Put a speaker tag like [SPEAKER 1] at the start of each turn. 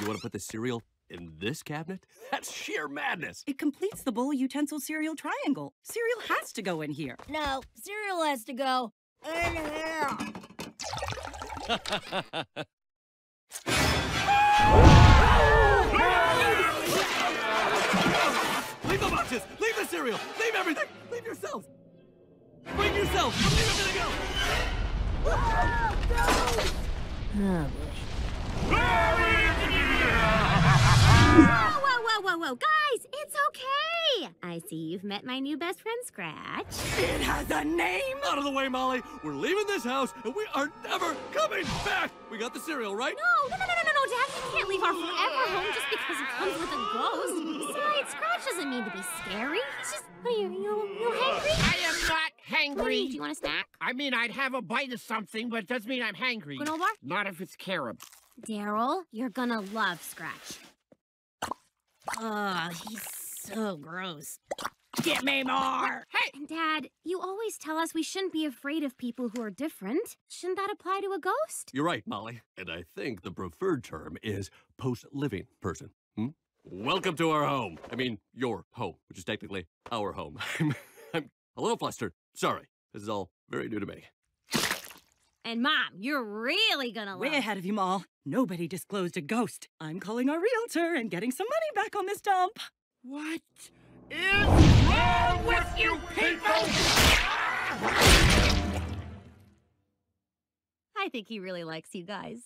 [SPEAKER 1] You want to put the cereal in this cabinet? That's sheer madness.
[SPEAKER 2] It completes the bowl utensil cereal triangle. Cereal has to go in here.
[SPEAKER 3] No, cereal has to go in here.
[SPEAKER 1] Leave the boxes! Leave the cereal! Leave everything! Leave yourselves! Bring yourselves! Leave everything else!
[SPEAKER 3] Ah, oh, boy.
[SPEAKER 4] Whoa, whoa, whoa, whoa, whoa. Guys, it's okay. I see you've met my new best friend, Scratch.
[SPEAKER 2] It has a name!
[SPEAKER 1] Out of the way, Molly! We're leaving this house and we are never coming back! We got the cereal, right?
[SPEAKER 4] No, no, no, no, no, no, Dad. You can't leave our forever home just because it comes with a ghost. Besides, Scratch doesn't mean to be scary. He's just. What are you, you, you hungry?
[SPEAKER 5] I am not
[SPEAKER 4] What are you, do you want a snack?
[SPEAKER 5] I mean, I'd have a bite of something, but it doesn't mean I'm hangry.
[SPEAKER 4] Granola bar?
[SPEAKER 5] Not if it's carob.
[SPEAKER 4] Darryl, you're gonna love Scratch. Ugh, he's so gross.
[SPEAKER 2] Get me more!
[SPEAKER 5] Hey!
[SPEAKER 4] Dad, you always tell us we shouldn't be afraid of people who are different. Shouldn't that apply to a ghost?
[SPEAKER 1] You're right, Molly. And I think the preferred term is post-living person. Hmm? Welcome to our home. I mean, your home, which is technically our home. I'm, I'm a little flustered. Sorry. This is all very new to me.
[SPEAKER 4] And Mom, you're really gonna love
[SPEAKER 2] Way ahead of you, Mall. Nobody disclosed a ghost. I'm calling our realtor and getting some money back on this dump.
[SPEAKER 5] What is wrong with you people?
[SPEAKER 4] I think he really likes you guys.